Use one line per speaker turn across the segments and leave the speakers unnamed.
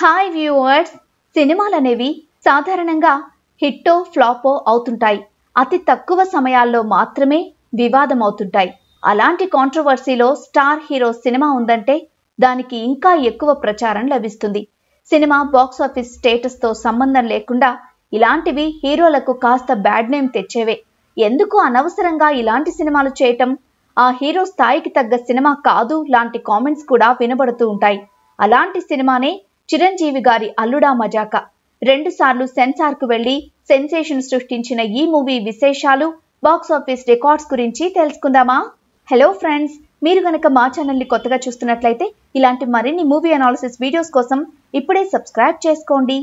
Hi viewers సినిమాలనేవి సాధారణంగా హిట్టో ఫ్లాపో అవుతుంటాయి. అతి తక్కువ సమయాల్లో మాత్రమే వివాదం అవుతుంటాయి అలాంటి కాంట్రవర్సీలో స్టార్ హీరో సినిమా ఉందంటే దానికి ఇంకా ఎక్కువ ప్రచారం లభిస్తుంది. సినిమా బాక్స్ ఆఫీస్ సంబంధం లేకుండా ఇలాంటివి హీరోలకు కాస్త బ్యాడ్ నేమ్ తెచ్చేవే. ఎందుకు అనవసరంగా ఇలాంటి సినిమాలు చేయటం? ఆ హీరో స్థాయికి తగ్గ సినిమా కాదు లాంటి కామెంట్స్ కూడా వినబడుతూ ఉంటాయి. అలాంటి సినిమానే చిరంజీవి గారి అల్లుడా మజాక. రెండు సార్లు సెన్సార్కు వెళ్ళి సెన్సేషన్ సృష్టించిన ఈ మూవీ విశేషాలు బాక్స్ ఆఫీస్ రికార్డ్స్ గురించి తెలుసుకుందామా? హలో ఫ్రెండ్స్ మీరు గనక మా ఛానల్ని కొత్తగా చూస్తున్నట్లయితే ఇలాంటి మరిన్ని మూవీ అనాలిసిస్ వీడియోస్ కోసం ఇప్పుడే సబ్స్క్రైబ్ చేసుకోండి.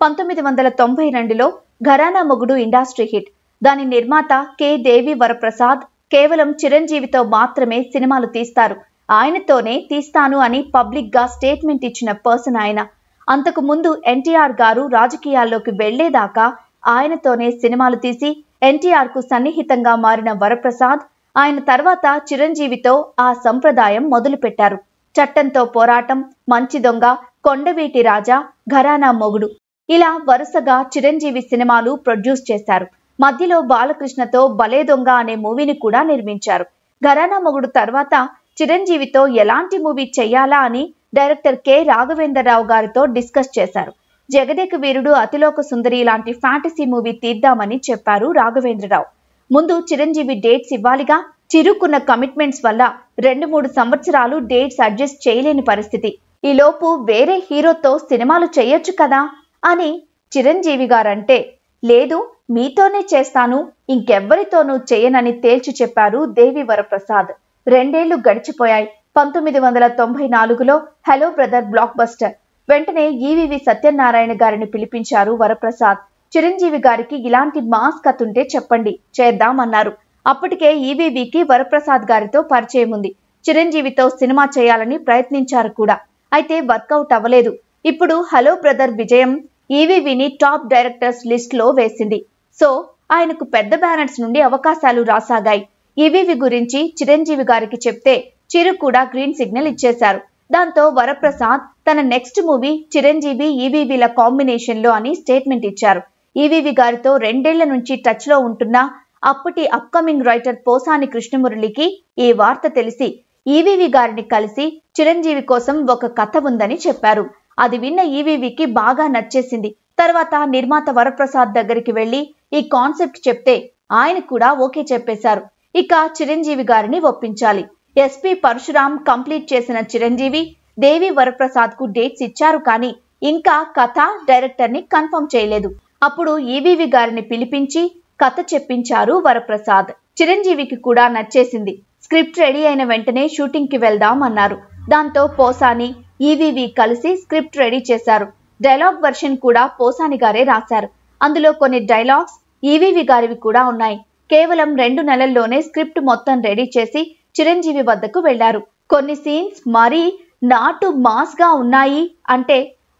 పంతొమ్మిది వందల తొంభై రెండులో ఘరానా మొగుడు ఇండస్ట్రీ హిట్. దాని నిర్మాత కె దేవి వరప్రసాద్ కేవలం చిరంజీవితో మాత్రమే సినిమాలు తీస్తారు. ఆయనతోనే తీస్తాను అని పబ్లిక్గా స్టేట్మెంట్ ఇచ్చిన పర్సన్ ఆయన. అంతకు ముందు ఎన్టీఆర్ గారు రాజకీయాల్లోకి వెళ్ళేదాకా ఆయనతోనే సినిమాలు తీసి ఎన్టీఆర్కు సన్నిహితంగా మారిన వరప్రసాద్ ఆయన తర్వాత చిరంజీవితో ఆ సంప్రదాయం మొదలుపెట్టారు. చట్టంతో పోరాటం మంచి దొంగ కొండవీటి రాజా ఘరానా మొగుడు. ఇలా వరుసగా చిరంజీవి సినిమాలు ప్రొడ్యూస్ చేశారు. మధ్యలో బాలకృష్ణతో బలే దొంగ అనే మూవీని కూడా నిర్మించారు. ఘరానా మొగుడు తర్వాత చిరంజీవితో ఎలాంటి మూవీ చేయాలా అని డైరెక్టర్ కె. రాఘవేంద్రరావు గారితో డిస్కస్ చేశారు. జగదేక వీరుడు అతిలోక సుందరి లాంటి ఫ్యాంటసీ మూవీ తీద్దామని చెప్పారు రాఘవేంద్రరావు. ముందు చిరంజీవి డేట్స్ ఇవ్వాలిగా. చిరుకున్న కమిట్మెంట్స్ వల్ల రెండు మూడు సంవత్సరాలు డేట్స్ అడ్జస్ట్ చేయలేని పరిస్థితి. ఈలోపు వేరే హీరోతో సినిమాలు చేయొచ్చు కదా అని చిరంజీవి గారంటే లేదు మీతోనే చేస్తాను ఇంకెవ్వరితోనూ చేయనని తేల్చి చెప్పారు దేవి వరప్రసాద్. రెండేళ్ళు గడిచిపోయాయి. పంతొమ్మిది వందల తొంభై నాలుగులో హలో బ్రదర్ బ్లాక్ బస్టర్ వెంటనే ఈవివి సత్యనారాయణ గారిని పిలిపించారు వరప్రసాద్. చిరంజీవి గారికి ఇలాంటి మాస్ కథ ఉంటే చెప్పండి చేద్దామన్నారు. అప్పటికే ఈవీవికి వరప్రసాద్ గారితో పరిచయం ఉంది. చిరంజీవితో సినిమా చేయాలని ప్రయత్నించారు కూడా. అయితే వర్కౌట్ అవ్వలేదు. ఇప్పుడు హలో బ్రదర్ విజయం ఈవీవిని టాప్ డైరెక్టర్స్ లిస్ట్లో వేసింది. సో ఆయనకు పెద్ద బ్యానర్స్ నుండి అవకాశాలు రాసాగాయి. ఈవీవి గురించి చిరంజీవి గారికి చెప్తే చిరు కూడా గ్రీన్ సిగ్నల్ ఇచ్చేశారు. దాంతో వరప్రసాద్ తన నెక్స్ట్ మూవీ చిరంజీవి ఈవీవీల కాంబినేషన్లో అని స్టేట్మెంట్ ఇచ్చారు. ఈవీవి గారితో రెండేళ్ళ నుంచి టచ్లో ఉంటున్న అప్పటి అప్కమింగ్ రైటర్ పోసాని కృష్ణమురళికి ఈ వార్త తెలిసి ఈవీవి గారిని కలిసి చిరంజీవి కోసం ఒక కథ ఉందని చెప్పారు. అది విన్న ఈవీవికి బాగా నచ్చేసింది. తర్వాత నిర్మాత వరప్రసాద్ దగ్గరికి వెళ్ళి ఈ కాన్సెప్ట్ చెప్తే ఆయన కూడా ఓకే చెప్పేశారు. ఇక చిరంజీవి గారిని ఒప్పించాలి. ఎస్పి పరశురాం కంప్లీట్ చేసిన చిరంజీవి దేవి వరప్రసాద్కు డేట్స్ ఇచ్చారు కానీ ఇంకా కథ డైరెక్టర్ని కన్ఫర్మ్ చేయలేదు. అప్పుడు ఈవీవి గారిని పిలిపించి కథ చెప్పించారు వరప్రసాద్. చిరంజీవికి కూడా నచ్చేసింది. స్క్రిప్ట్ రెడీ అయిన వెంటనే షూటింగ్కి వెళ్దాం అన్నారు. దాంతో పోసాని ఈవీవి కలిసి స్క్రిప్ట్ రెడీ చేశారు. డైలాగ్ వర్షన్ కూడా పోసాని గారే రాశారు. అందులో కొన్ని డైలాగ్స్ ఈవీవి గారివి కూడా ఉన్నాయి. కేవలం రెండు నెలల్లోనే స్క్రిప్ట్ మొత్తం రెడీ చేసి చిరంజీవి వద్దకు వెళ్ళారు. కొన్ని సీన్స్ మరీ నాటు మాస్గా ఉన్నాయి అంటే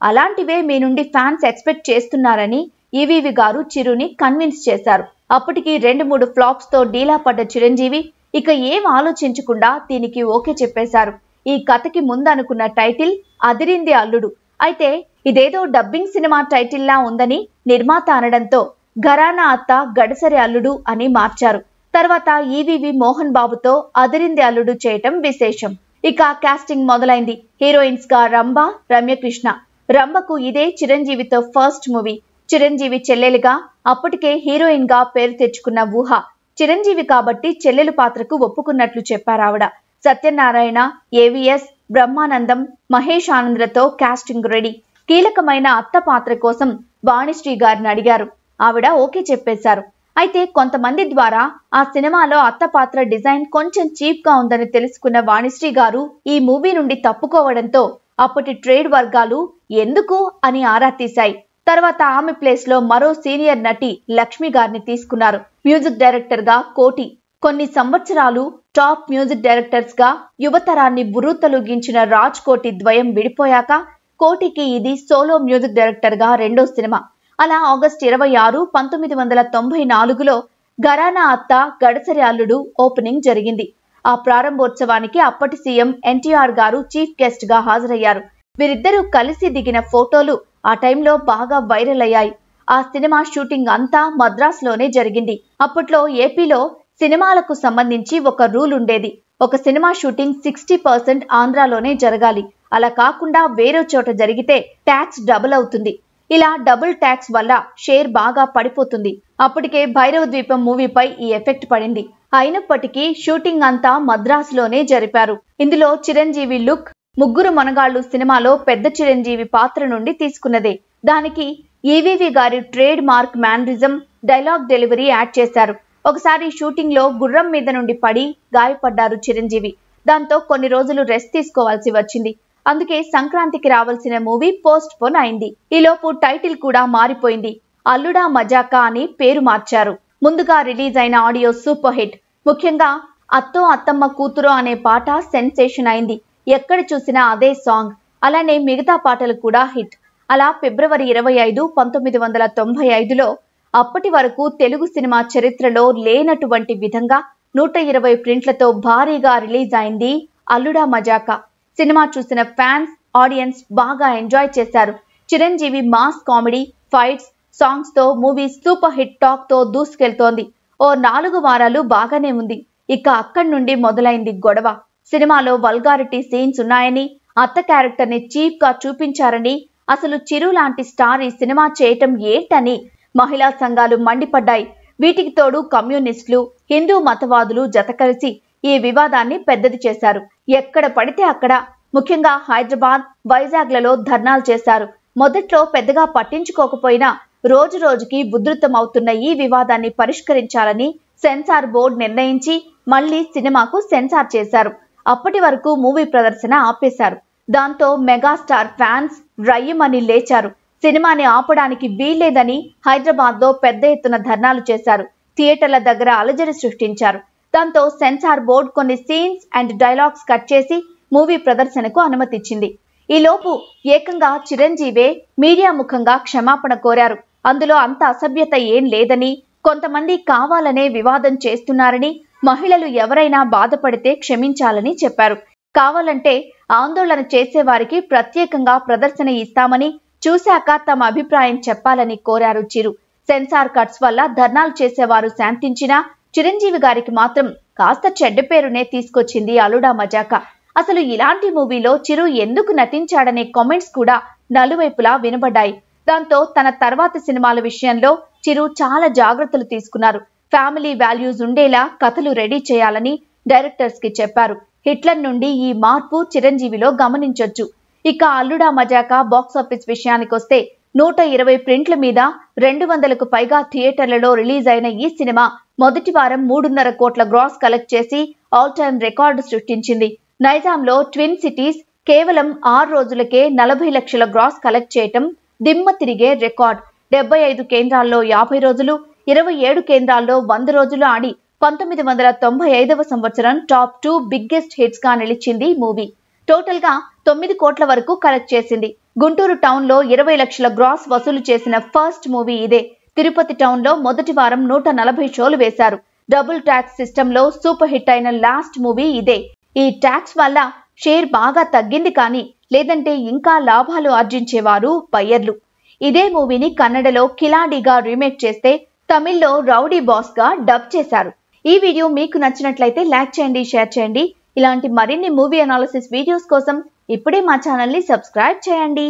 అలాంటివే మీ నుండి ఫ్యాన్స్ ఎక్స్పెక్ట్ చేస్తున్నారని ఈవీవి గారు చిరుని కన్విన్స్ చేశారు. అప్పటికి రెండు మూడు ఫ్లాప్స్తో డీలా పడ్డ చిరంజీవి ఇక ఏం ఆలోచించకుండా దీనికి ఓకే చెప్పేశారు. ఈ కథకి ముందనుకున్న టైటిల్ అదిరింది అల్లుడు. అయితే ఇదేదో డబ్బింగ్ సినిమా టైటిల్లా ఉందని నిర్మాత అనడంతో ఘరానా అత్త గడసరి అల్లుడు అని మార్చారు. తర్వాత ఈవీవి మోహన్ బాబుతో అదిరింది అల్లుడు చేయటం విశేషం. ఇక కాస్టింగ్ మొదలైంది. హీరోయిన్స్గా రంభ రమ్యకృష్ణ. రంభకు ఇదే చిరంజీవితో ఫస్ట్ మూవీ. చిరంజీవి చెల్లెలుగా అప్పటికే హీరోయిన్గా పేరు తెచ్చుకున్న ఊహ. చిరంజీవి కాబట్టి చెల్లెలు పాత్రకు ఒప్పుకున్నట్లు చెప్పారావిడ సత్యనారాయణ ఏవిఎస్ బ్రహ్మానందం మహేష్ ఆనంద్లతో కాస్టింగ్ రెడీ. కీలకమైన అత్త పాత్ర కోసం వాణిశ్రీ గారిని అడిగారు. ఆవిడ ఓకే చెప్పేశారు. అయితే కొంతమంది ద్వారా ఆ సినిమాలో అత్త పాత్ర డిజైన్ కొంచెం చీప్గా ఉందని తెలుసుకున్న వాణిశ్రీ గారు ఈ మూవీ నుండి తప్పుకోవడంతో అప్పటి ట్రేడ్ వర్గాలు ఎందుకు అని ఆరా తీశాయి. తర్వాత ఆమె ప్లేస్లో మరో సీనియర్ నటి లక్ష్మి గారిని తీసుకున్నారు. మ్యూజిక్ డైరెక్టర్గా కోటి. కొన్ని సంవత్సరాలు టాప్ మ్యూజిక్ డైరెక్టర్స్గా యువతరాన్ని బుర్రూతలుగించిన రాజ్ కోటి ద్వయం విడిపోయాక కోటికి ఇది సోలో మ్యూజిక్ డైరెక్టర్గా రెండో సినిమా. అలా ఆగస్టు ఇరవై ఆరు పంతొమ్మిది వందల తొంభై నాలుగులో ఘరానా అత్త గడసరి అల్లుడు ఓపెనింగ్ జరిగింది. ఆ ప్రారంభోత్సవానికి అప్పటి సీఎం ఎన్టీఆర్ గారు చీఫ్ గెస్ట్గా హాజరయ్యారు. వీరిద్దరూ కలిసి దిగిన ఫోటోలు ఆ టైంలో బాగా వైరల్ అయ్యాయి. ఆ సినిమా షూటింగ్ అంతా మద్రాసులోనే జరిగింది. అప్పట్లో ఏపీలో సినిమాలకు సంబంధించి ఒక రూల్ ఉండేది. ఒక సినిమా షూటింగ్ సిక్స్టీ పర్సెంట్ ఆంధ్రాలోనే జరగాలి. అలా కాకుండా వేరే చోట జరిగితే ట్యాక్స్ డబుల్ అవుతుంది. ఇలా డబుల్ ట్యాక్స్ వల్ల షేర్ బాగా పడిపోతుంది. అప్పటికే భైరవ ద్వీపం మూవీపై ఈ ఎఫెక్ట్ పడింది. అయినప్పటికీ షూటింగ్ అంతా మద్రాసులోనే జరిపారు. ఇందులో చిరంజీవి లుక్ ముగ్గురు మనగాళ్ళు సినిమాలో పెద్ద చిరంజీవి పాత్ర నుండి తీసుకున్నదే. దానికి ఈవీవి గారి trademark mannerism dialogue delivery add చేశారు. ఒకసారి షూటింగ్లో గుర్రం మీద నుండి పడి గాయపడ్డారు చిరంజీవి. దాంతో కొన్ని రోజులు రెస్ట్ తీసుకోవాల్సి వచ్చింది. అందుకే సంక్రాంతికి రావాల్సిన మూవీ పోస్ట్ పోన్ అయింది. ఈలోపు టైటిల్ కూడా మారిపోయింది. అల్లుడా మజాకా అని పేరు మార్చారు. ముందుగా రిలీజ్ అయిన ఆడియో సూపర్ హిట్. ముఖ్యంగా అత్తో అత్తమ్మ కూతురు అనే పాట సెన్సేషన్ అయింది. ఎక్కడ చూసినా అదే సాంగ్. అలానే మిగతా పాటలు కూడా హిట్. అలా ఫిబ్రవరి ఇరవై ఐదు పంతొమ్మిది వందల తొంభై ఐదులో అప్పటి వరకు తెలుగు సినిమా చరిత్రలో లేనటువంటి విధంగా నూట ఇరవై ప్రింట్లతో భారీగా రిలీజ్ అయింది అల్లుడా మజాకా. సినిమా చూసిన ఫ్యాన్స్ ఆడియన్స్ బాగా ఎంజాయ్ చేశారు. చిరంజీవి మాస్ కామెడీ ఫైట్స్ సాంగ్స్తో మూవీ సూపర్ హిట్ టాక్తో దూసుకెళ్తోంది. ఓ నాలుగు వారాలు బాగానే ఉంది. ఇక అక్కడి నుండి మొదలైంది గొడవ. సినిమాలో వల్గారిటీ సీన్స్ ఉన్నాయని అత్త క్యారెక్టర్ని చీప్గా చూపించారని అసలు చిరు లాంటి స్టార్ ఈ సినిమా చేయటం ఏంటని మహిళా సంఘాలు మండిపడ్డాయి. వీటికి తోడు కమ్యూనిస్టులు హిందూ మతవాదులు జతకలిసి ఈ వివాదాన్ని పెద్దది చేశారు. ఎక్కడ పడితే అక్కడ. ముఖ్యంగా హైదరాబాద్ వైజాగ్లలో ధర్నాలు చేశారు. మొదట్లో పెద్దగా పట్టించుకోకపోయినా రోజు రోజుకి ఉధృతమవుతున్న ఈ వివాదాన్ని పరిష్కరించాలని సెన్సార్ బోర్డు నిర్ణయించి మళ్ళీ సినిమాకు సెన్సార్ చేశారు. అప్పటి వరకు మూవీ ప్రదర్శన ఆపేశారు. దాంతో మెగాస్టార్ ఫ్యాన్స్ రయ్యమని లేచారు. సినిమాని ఆపడానికి వీల్లేదని హైదరాబాద్లో పెద్ద ఎత్తున ధర్నాలు చేశారు. థియేటర్ల దగ్గర అలజడి సృష్టించారు. దాంతో సెన్సార్ బోర్డు కొన్ని సీన్స్ అండ్ డైలాగ్స్ కట్ చేసి మూవీ ప్రదర్శనకు అనుమతిచ్చింది. ఈలోపు ఏకంగా చిరంజీవే మీడియా ముఖంగా క్షమాపణ కోరారు. అందులో అంత అసభ్యత ఏం లేదని కొంతమంది కావాలనే వివాదం చేస్తున్నారని మహిళలు ఎవరైనా బాధపడితే క్షమించాలని చెప్పారు. కావాలంటే ఆందోళన చేసేవారికి ప్రత్యేకంగా ప్రదర్శన ఇస్తామని చూశాక తమ అభిప్రాయం చెప్పాలని కోరారు చిరు. సెన్సార్ కట్స్ వల్ల ధర్నాలు చేసేవారు శాంతించినా చిరంజీవి గారికి మాత్రం కాస్త చెడ్డ పేరునే తీసుకొచ్చింది అలుడా మజాక. అసలు ఇలాంటి మూవీలో చిరు ఎందుకు నటించాడనే కామెంట్స్ కూడా నలువైపులా వినబడ్డాయి. దాంతో తన తర్వాత సినిమాల విషయంలో చిరు చాలా జాగ్రత్తలు తీసుకున్నారు. ఫ్యామిలీ వాల్యూస్ ఉండేలా కథలు రెడీ చేయాలని డైరెక్టర్స్కి చెప్పారు. హిట్లర్ నుండి ఈ మార్పు చిరంజీవిలో గమనించొచ్చు. ఇక అల్లుడా మజాక బాక్సాఫీస్ విషయానికొస్తే నూట ఇరవై ప్రింట్ల మీద రెండు వందలకు పైగా థియేటర్లలో రిలీజ్ అయిన ఈ సినిమా మొదటి వారం మూడున్నర కోట్ల గ్రాస్ కలెక్ట్ చేసి ఆల్ టైమ్ రికార్డు సృష్టించింది. నైజాంలో ట్విన్ సిటీస్ కేవలం ఆరు రోజులకే నలభై లక్షల గ్రాస్ కలెక్ట్ చేయటం దిమ్మ తిరిగే రికార్డ్. డెబ్బై ఐదు కేంద్రాల్లో యాభై రోజులు ఇరవై ఏడు కేంద్రాల్లో వంద రోజులు ఆడి పంతొమ్మిది వందల తొంభై ఐదవ సంవత్సరం టాప్ టూ బిగ్గెస్ట్ హిట్స్గా నిలిచింది మూవీ. టోటల్గా తొమ్మిది కోట్ల వరకు కలెక్ట్ చేసింది. గుంటూరు టౌన్లో ఇరవై లక్షల గ్రాస్ వసూలు చేసిన ఫస్ట్ మూవీ ఇదే. తిరుపతి టౌన్లో మొదటి వారం నూట నలభై షోలు వేశారు. డబుల్ ట్యాక్స్ సిస్టమ్లో సూపర్ హిట్ అయిన లాస్ట్ మూవీ ఇదే. ఈ ట్యాక్స్ వల్ల షేర్ బాగా తగ్గింది కానీ లేదంటే ఇంకా లాభాలు ఆర్జించేవారు బయ్యర్లు. ఇదే మూవీని కన్నడలో కిలాడిగా రీమేక్ చేస్తే తమిళ్ళో రౌడీ బాస్గా డబ్ చేశారు. ఈ వీడియో మీకు నచ్చినట్లయితే లైక్ చేయండి షేర్ చేయండి. ఇలాంటి మరిన్ని మూవీ అనాలిసిస్ వీడియోస్ కోసం ఇప్పుడే మా ఛానల్ని సబ్స్క్రైబ్ చేయండి.